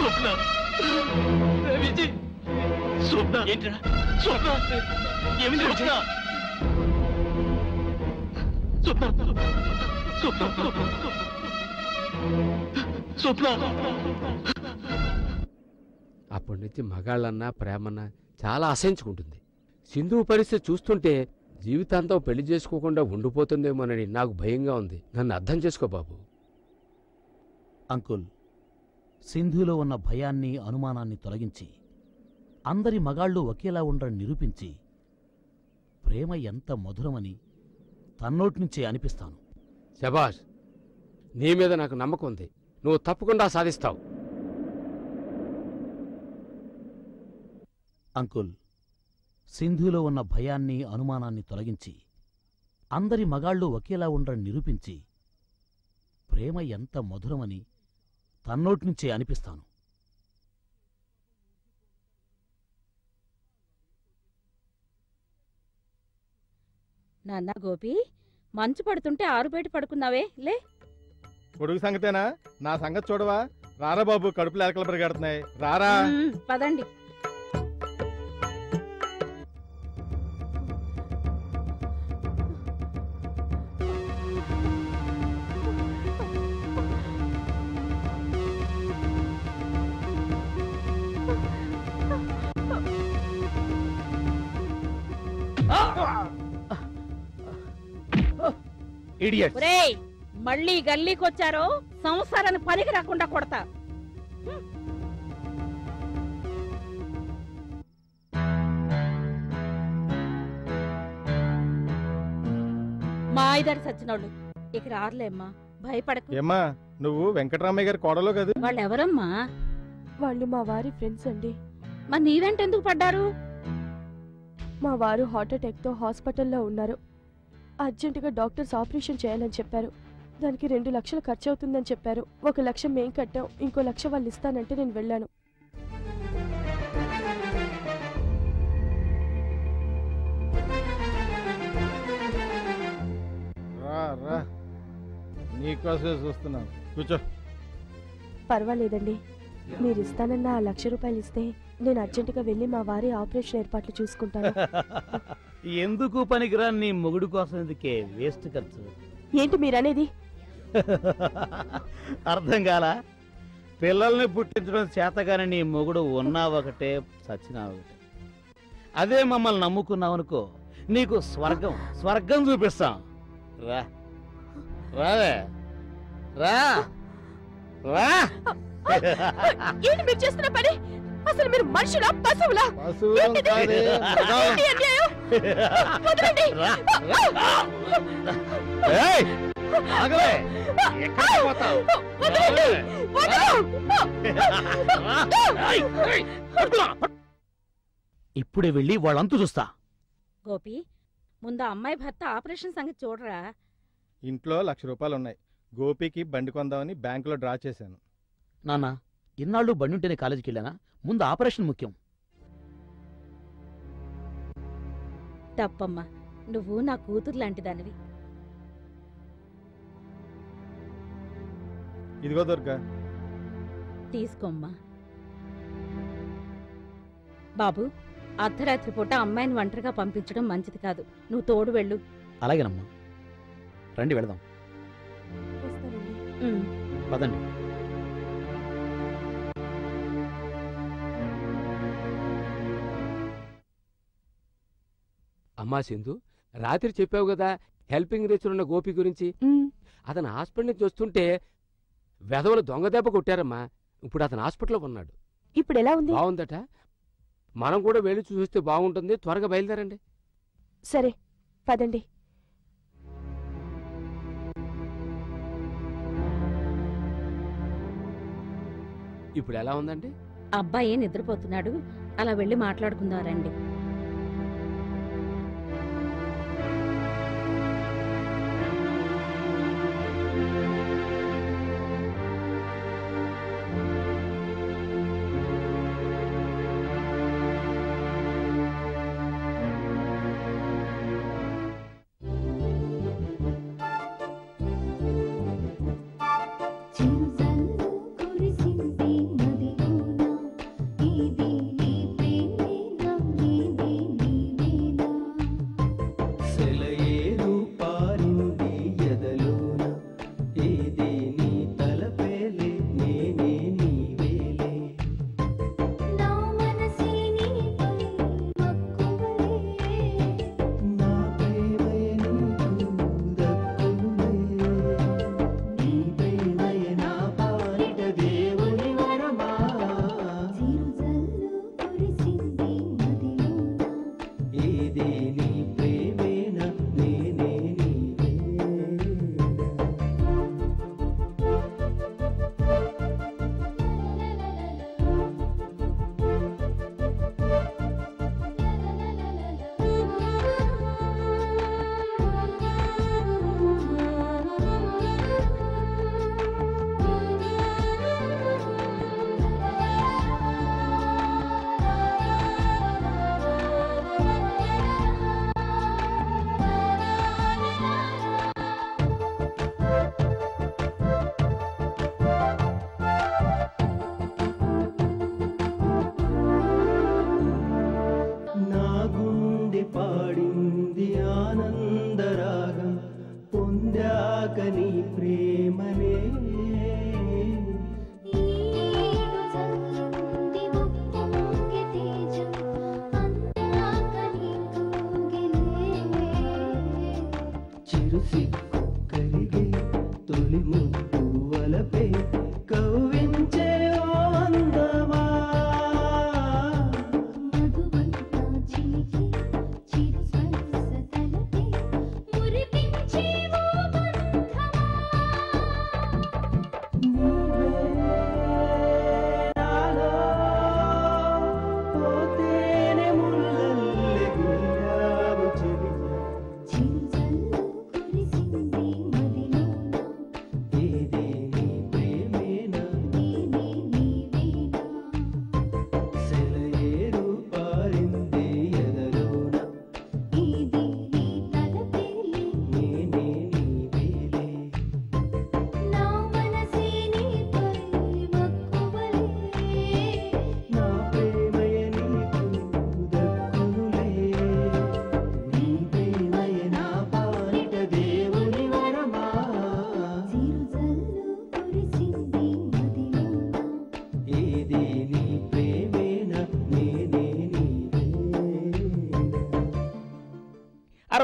స్వప్న. విజయ్? స్వప్న. ఏంట్రా? స్వప్న. ఏమిటి స్వప్న. స్వప్న. స్వప్న. స్వప్న. అప్పటి నుంచి మగాళ్ళన్నా ప్రేమన్నా చాలా అసహించుకుంటుంది. సింధు పరిస్థితి చూస్తుంటే జీవితాంతం పెళ్ళి చేసుకోకుండా ఉండిపోతుందేమోనని నాకు భయంగా ఉంది. నన్ను అర్థం చేసుకో బాబు. అంకుల్ సింధులో ఉన్న భయాన్ని అనుమానాన్ని తొలగించి అందరి మగాళ్ళు ఒకేలా ఉండని నిరూపించి ప్రేమ ఎంత మధురమని తన్నోటి నుంచే అనిపిస్తాను. శబాష్ నీ మీద నాకు నమ్మకం ఉంది. నువ్వు తప్పకుండా సాధిస్తావు. అంకుల్ సింధులో ఉన్న భయాన్ని అనుమానాన్ని తొలగించి అందరి మగాళ్ళు ఒకేలా ఉండని నిరూపించి ప్రేమ ఎంత మధురమని తన్నోటి నుంచే అనిపిస్తాను. నాన్న గోపి మంచు పడుతుంటే ఆరు బయట పడుకున్నావే లే. కొడుకు సంగతేనా? నా సంగతి చూడవా? రారా బాబు కడుపులో ఎలకలు పరిగెడుతున్నాయి. రారా. పదండి. ఇడియట్ ఒరేయ్ మళ్ళీ గల్లీకొచ్చారో సంసారాన్ని పనికి రాకుండా కొడతా. మా ఇద్దరు సచ్చినోళ్ళు. ఇక రారులేమ్మా భయపడకు. ఏమ్మా నువ్వు వెంకటరామయ్య గారి కోడలో కదా? వాళ్ళు ఎవరమ్మా వాళ్ళు మా వారి ఫ్రెండ్స్ అండి. మరి నీవెంటెందుకు పడ్డారు? మా వారు హార్ట్ అటాక్తో హాస్పిటల్లో ఉన్నారు. అర్జెంటుగా డాక్టర్స్ ఆపరేషన్ చేయాలని చెప్పారు. దానికి రెండు లక్షలు ఖర్చు అవుతుందని చెప్పారు. ఒక లక్ష మేం కట్టాం. ఇంకో లక్ష వాళ్ళు ఇస్తానంటే నేను వెళ్ళాను. నీకోసమే చూస్తున్నాను. కూర్చో. పర్వాలేదండి. మీరు ఇస్తానన్న ఆ లక్ష రూపాయలు ఇస్తే నేను అర్జెంటుగా వెళ్ళి మా వారి ఆపరేషన్ ఏర్పాట్లు చూసుకుంటాను. ఎందుకు పనికిరా నీ మొగుడు కోసం ఎందుకే వేస్ట్ ఖర్చు? ఏంటి మీరనేది? అర్థం కాలా. పిల్లల్ని పుట్టించడం చేతగాని నీ మొగుడు ఉన్నా ఒకటే చచ్చినా ఒకటే అదే మమ్మల్ని నమ్ముకున్నావనుకో నీకు స్వర్గం స్వర్గం చూపిస్తాం. రా. రావే. రా. రా. ఏంటి మీరు చేస్తున్న పని? అసలు మీరు మనుషులా పశువులా. ఇప్పుడే వెళ్ళి వాళ్ళంతు చూస్తా. గోపి ముందు అమ్మాయి భర్త ఆపరేషన్ సంగతి చూడరా? ఇంట్లో లక్ష రూపాయలు ఉన్నాయి గోపికి బండి కొందామని బ్యాంకులో డ్రా చేశాను. నాన్న ఇన్నాళ్ళు బండుంటేనే కాలేజీకి వెళ్ళానా ముందు ఆపరేషన్ ముఖ్యం. తప్పమ్మా నువ్వు నా కూతురు లాంటి దానివి ఇదిగో దుర్గా. తీసుకోమ్మా. బాబు అర్ధరాత్రి పూట అమ్మాయిని ఒంటరిగా పంపించడం మంచిది కాదు. నువ్వు తోడు వెళ్ళు. అలాగేనమ్మా. రండి వెళదాం. పదండి. అమ్మా సింధు రాత్రి చెప్పావు కదా హెల్పింగ్ ఉన్న గోపి గురించి. అతను హాస్పిటల్ నుంచి వస్తుంటే వెధవలు దొంగ దెబ్బ కొట్టారమ్మా. ఇప్పుడు అతను హాస్పిటల్లో ఉన్నాడు. ఇప్పుడు ఎలా ఉంది? బాగుందట. మనం కూడా వెళ్ళి చూస్తే బాగుంటుంది. త్వరగా బయలుదేరండి. సరే పదండి. ఇప్పుడు ఎలా ఉందండి? అబ్బాయి నిద్రపోతున్నాడు. అలా వెళ్ళి మాట్లాడుకుందాం రండి. Thank you.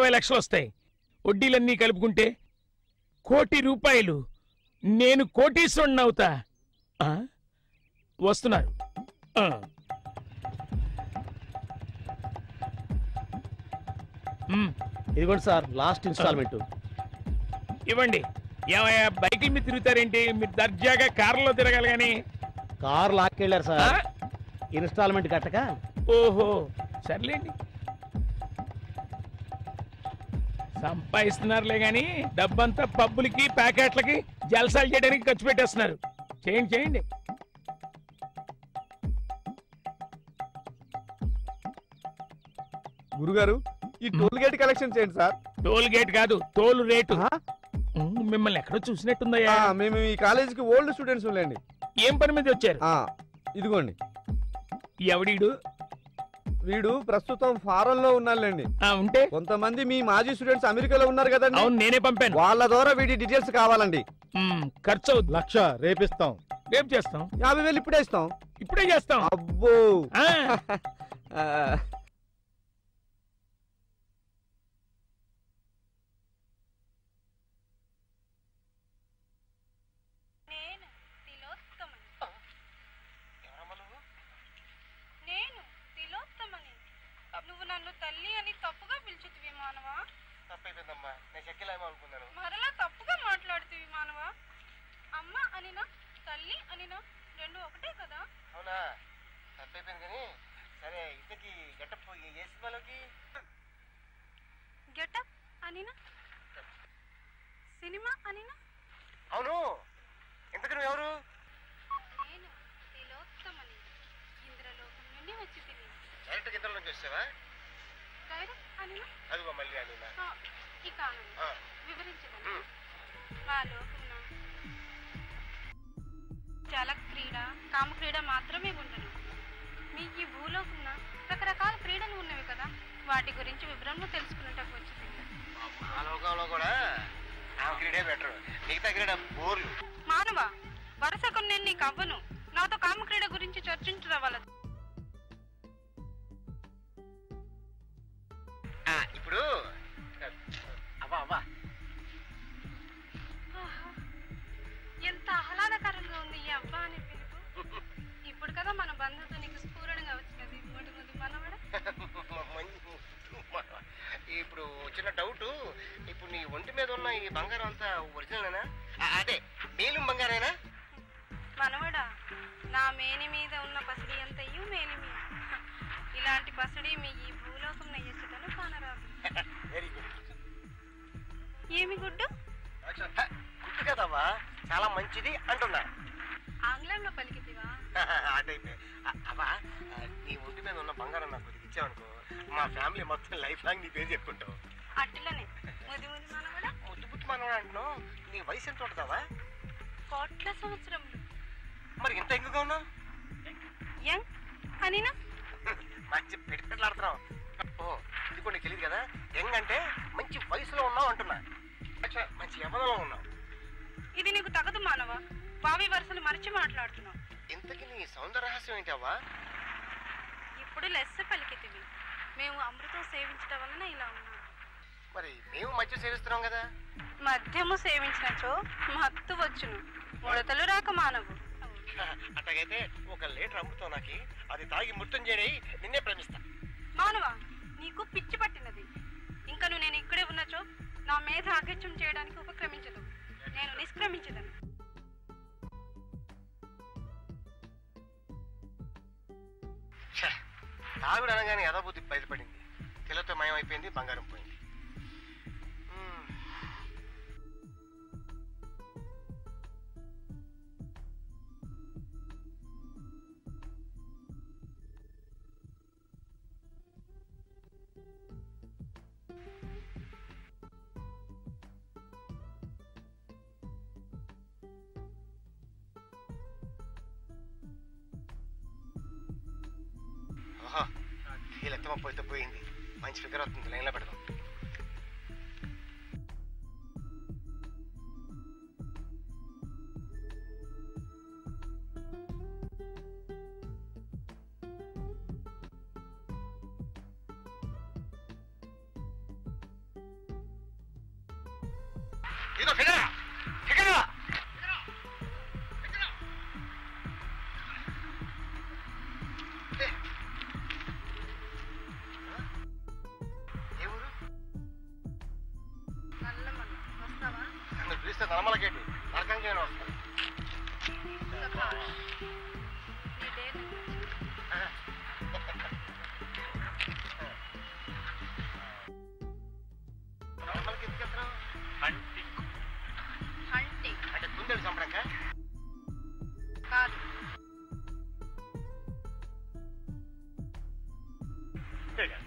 ఇరవై లక్షలు వస్తాయి. వడ్డీలన్నీ కలుపుకుంటే కోటి రూపాయలు. నేను కోటీశ్వరుణ్ణి అవుతా? వస్తున్నారు. ఇదిగోండి సార్ లాస్ట్ ఇన్స్టాల్మెంట్. ఇవ్వండి. ఏమయ్యా బైకుల మీద తిరుగుతారేంటి? మీరు దర్జాగా కారులో తిరగాలి కానీ. కార్ లాక్కెళ్ళారు సార్. ఇన్స్టాల్మెంట్ కట్టక. ఓహో సర్లేండి. సంపాదిస్తున్నారులే గాని డబ్బంతా పబ్బులకి ప్యాకెట్లకి జలసాలు చేయడానికి ఖర్చు పెట్టేస్తున్నారు. చేయండి చేయండి. గురుగారు ఈ టోల్ గేట్ కలెక్షన్ చేయండి సార్? టోల్ గేట్ కాదు టోల్ రేటు. మిమ్మల్ని ఎక్కడో చూసినట్టుందయ్యా మేము ఈ కాలేజీకి ఓల్డ్ స్టూడెంట్స్ లేండి. ఏం పని మీద వచ్చారు? ఇదిగోండి. ఎవడీడు? వీడు ప్రస్తుతం ఫారెన్లో ఉన్నారులేండి ఆ, ఉంటే? కొంతమంది మీ మాజీ స్టూడెంట్స్ అమెరికాలో ఉన్నారు కదండి. అవును నేనే పంపాను. వాళ్ళ ద్వారా వీడి డీటెయిల్స్ కావాలండి. ఖర్చు అవుద్ది. లక్ష రేపిస్తాం. రేపు చేస్తాం. యాభై వేలు ఇప్పుడే ఇస్తాం. ఇప్పుడే చేస్తాం. అబ్బో ఆ, ఆ, నేను తిలోత్తమని నేను తిలోత్తమని నువ్వు నన్ను తల్లి అని తప్పుగా పిలుచుతివి మానవా తప్పైపోయిందమ్మా నేను చెక్కిలేమో అనుకున్నాను మరలా తప్పుగా మాట్లాడుతీవి మానవా అమ్మ అనినా తల్లి అనినా రెండు ఒకటే కదా అవునా తప్పైపోయింది కానీ సరే ఇంతకీ గెటప్ ఏ సినిమాలోకి గెటప్ అనినా సినిమా అనినా అవును ఇంతకీ నువ్వు ఎవరు నేను తిలోత్తమని ఇంద్రలోకం నుండి వచ్చి తిని అనినా అదిగో మళ్ళీ అని ఆ, ఇక ఆనందం. ఆ. వివరించగలను. ఉమ్. మా లోకమున జల క్రీడ కామ క్రీడ మాత్రమే ఉండను మీ ఈ భూలోకమున రకరకాల క్రీడలు ఉన్నవి కదా వాటి గురించి వివరంలో తెలుసుకున్నట్టు వచ్చింది. ఆ లోకంలో కూడా ఆ క్రీడే బెటర్. మిగతా క్రీడ బోర్లు. మానవ వరుసకు నేను నీకు అవ్వను. నాతో కామ క్రీడ గురించి చర్చించదవలదు ఆ, ఇప్పుడు అవ్వా అవ్వా ఎంత ఆహ్లాదకరంగా ఉంది ఈ అబ్బా అనే పిలుపు. ఇప్పుడు కదా మన బంధుతో నీకు స్ఫూరణగా వచ్చినది. ముడి ముడి మనవడ? మంచి ఇప్పుడు చిన్న డౌట్ ఇప్పుడు నీ ఒంటి మీద ఉన్న ఈ బంగారం అంతా ఒరిజినలేనా? ఆ, అదే మేలు బంగారేనా? మనవడా నా మేని మీద ఉన్న పసిడి అంతయు మేలిమి. ఇలాంటి పసిడి మీ ఈ భూలోకం కానరాదు వెరీ గుడ్ ఏమి గుడ్డు? గుర్తు కదవ్వా చాలా మంచిది అంటున్నా. ఆంగ్లంలో పలికితివా? అదైతే. అవ్వా ఆ, నీ ఒంటి మీద ఉన్న బంగారం నాకు ఇచ్చావనుకో మా ఫ్యామిలీ మొత్తం లైఫ్ లాంగ్ నీ పేరు చెప్పుకుంటావు. అట్లనే. ముది ముది మనవడా? ముద్దు పుట్టి మనవాడు అంటున్నావు? నీ వయసు ఎంత ఉంటుందావా కోట్ల సంవత్సరములు. మరి ఇంత ఎక్కువగా ఉన్నావు? యంగ్? అనినా? మంచి పెట్టులాడుతున్నావు ఓ నీకు తెలియదు కదా? యంగ్ అంటే మంచి వయసులో ఉన్నావు అంటున్నా. మంచి యవనంలో ఉన్నావు. ఇది నీకు తగదు మానవ. బావి వరుసలు మరిచి మాట్లాడుతున్నావు. ఇంతకీ నీ సౌందర్య రహస్యం ఏంటి అవ్వా? ఇప్పుడు లెస్స పలికితివి. మేము అమృతం సేవించడం వలన ఇలా ఉన్నాం. మరి మేము మధ్య సేవిస్తున్నాం కదా? మద్యము సేవించినచో మత్తు వచ్చును. ముడతలు రాక మానవు. అట్లాగైతే ఒక లీటర్ అమ్ముతావు నాకు అది తాగి మృత్యం చేయని నిన్నే ప్రేమిస్తా. మానవ? నీకు పిచ్చి పట్టినది. ఇంకను నేను ఇక్కడే ఉన్నచో నా మీద ఆగత్యం చేయడానికి ఉపక్రమించదు. నేను నిష్క్రమించదను. ఛే, తాగుడు అనగానే యథాబుద్ధి బయటపడింది తెలతో మయం అయిపోయింది బంగారం పోయింది. వీళ్ళెత్తమ పోతే పోయింది మంచి ఫిగర్ వస్తుంది లైన్లో పెడదాం. планировка. Normal? Hunting. Hunting. Ada tunda bisa mereka? Kan. Tidak.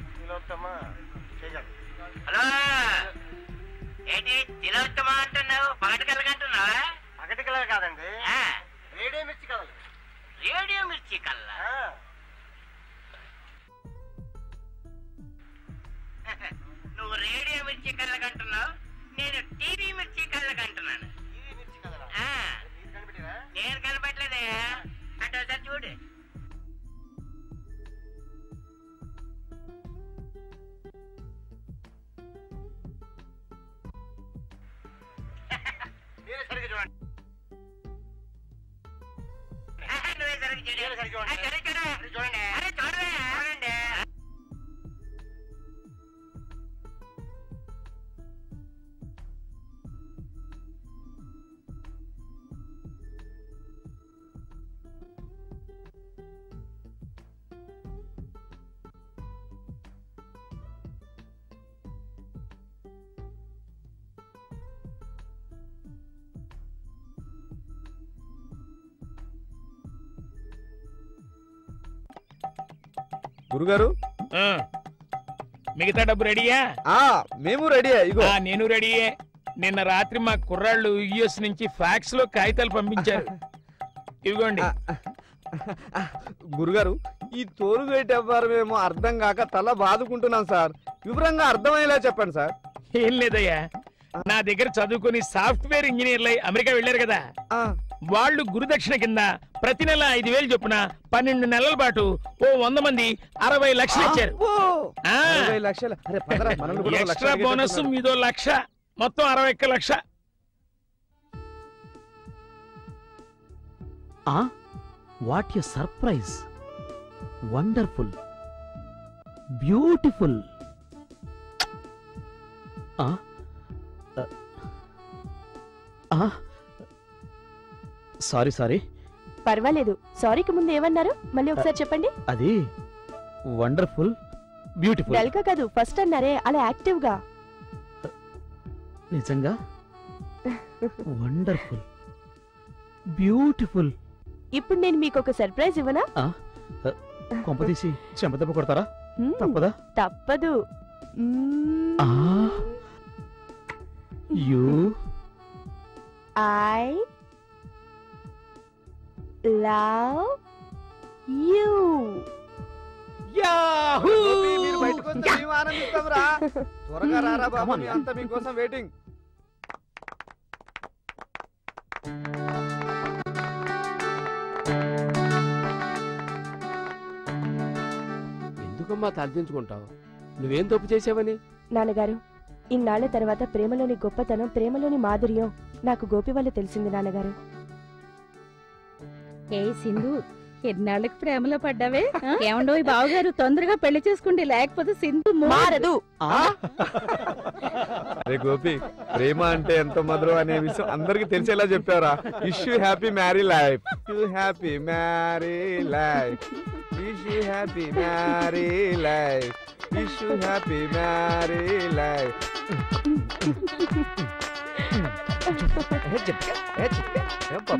Ini lo teman. Tidak. Alah. ఏంటి? తిలోత్తమా అంటున్నావు? పగటి కలగంటున్నావా పగటి కలర్ కాదండి. రేడియో మిర్చి కలర్ రేడియో మిర్చి కల్లా నువ్వు రేడియో మిర్చి కళ్ళకంటున్నావు నేను టీవీ మిర్చి కళ్ళకంటున్నాను నేను కనపట్లేదే అంటే ఒకసారి చూడు. ఆహా, నువ్వే గురుగారు. మిగతా డబ్బు రెడీయా? ఆ మేము రెడీ ఇగో. ఆ, నేను రెడీయే. నిన్న రాత్రి మా కుర్రాళ్ళు యుఎస్ నుంచి ఫ్యాక్స్లో కాగితాలు పంపించారు. ఇదిగోండి. గురుగారు ఈ తోలుగేట వ్యాపారం అర్థం కాక తల బాదుకుంటున్నాం సార్. వివరంగా అర్థమయ్యేలా చెప్పండి సార్. ఏం లేదయ్యా. నా దగ్గర చదువుకుని సాఫ్ట్వేర్ ఇంజనీర్లై అమెరికా వెళ్ళారు కదా. ఆ, వాళ్ళు గురుదక్షిణ కింద ప్రతి నెల ఐదు వేలు చొప్పున పన్నెండు నెలల పాటు ఓ వంద మంది అరవై లక్షలు ఇచ్చారు. Extra bonus. మీదో లక్ష మొత్తం అరవై ఒక్క లక్ష. What a surprise. Wonderful. Beautiful. ఆ? ఆ? Sorry sorry. పర్వాలేదు. సారీకి ముందు ఏమన్నారు? మళ్ళీ ఒకసారి చెప్పండి. అది వండర్ఫుల్ బ్యూటిఫుల్. డల్గా కాదు ఫస్ట్ అన్నారే అలా యాక్టివ్గా నిజంగా? Wonderful beautiful. ఇప్పుడు నేను మీకు ఒక సర్ప్రైజ్ ఇవ్వనా? కొంపతీసి చెంపదెబ్బ కొడతారా? తప్పదా? తప్పదు. యూ. I love you. అరే గోపి, మీరు బయటకు వస్తే మేము ఆనందిస్తాం రా త్వరగా రారా బాబు Come on, మీ yeah. అంతా మీకోసం వెయిటింగ్ ఎందుకమ్మా తలదించుకుంటావు నువ్వేం తప్పు చేసావని నాన్నగారు ఇన్నాళ్ళ తర్వాత ప్రేమలోని గొప్పతనం ప్రేమలోని మాధుర్యం నాకు గోపి వల్ల తెలిసింది నాన్నగారు. ఏ సింధు ఎన్నాళ్ళకి ప్రేమలో పడ్డావే? ఏమండో ఈ బావగారు తొందరగా పెళ్ళి చేసుకుంటే లేకపోతే సింధు మారదు. అరే గోపి ప్రేమ అంటే ఎంత మధురం అనే విషయం అందరికి తెలిసేలా చెప్పారా wish you happy marry life you happy marry life wish you happy marry life wish you happy marry life చెప్పా.